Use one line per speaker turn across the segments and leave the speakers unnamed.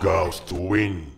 Ghost to win.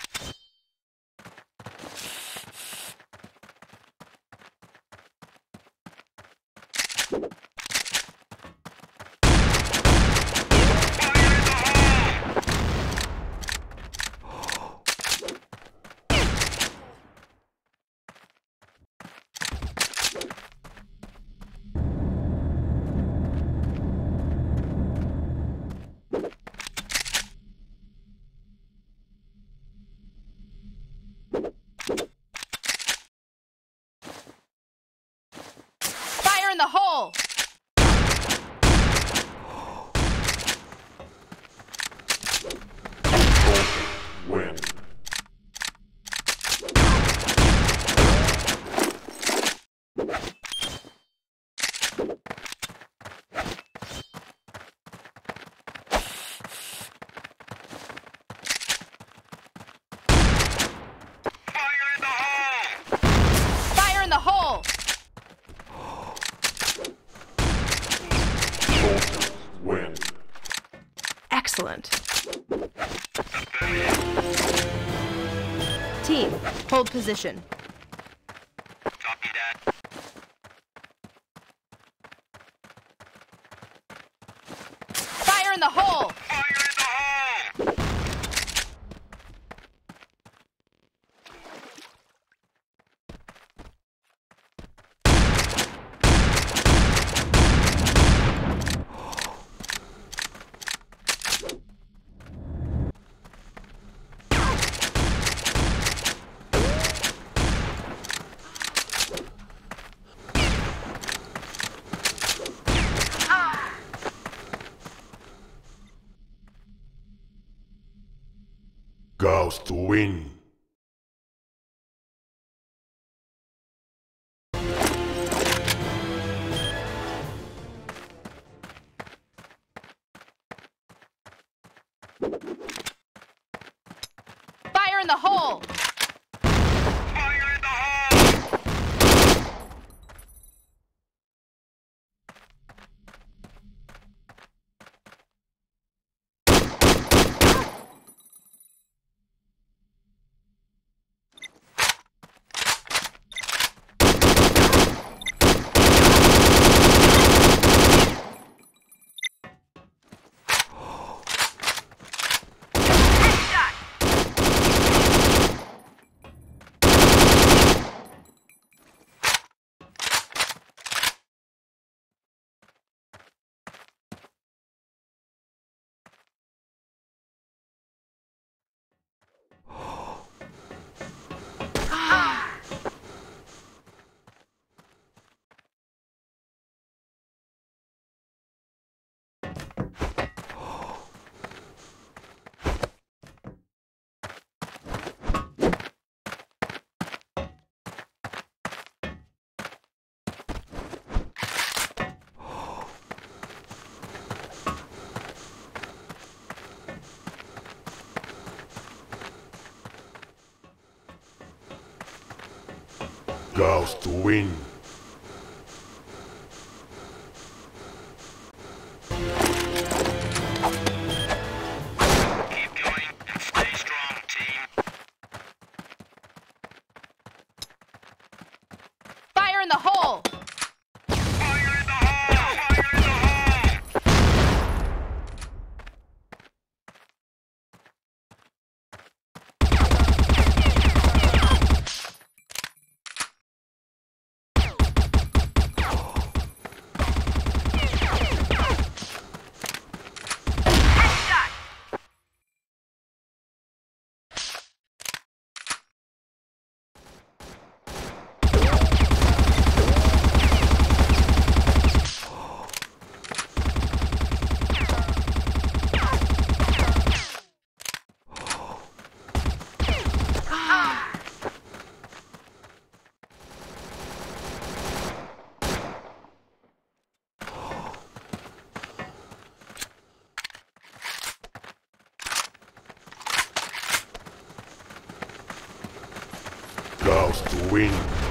the hole!
Win.
Fire in the hole!
Soldiers win.
Excellent. Team, hold position. Fire in the hole!
To win.
Fire in the hole!
Ghost to win. To win.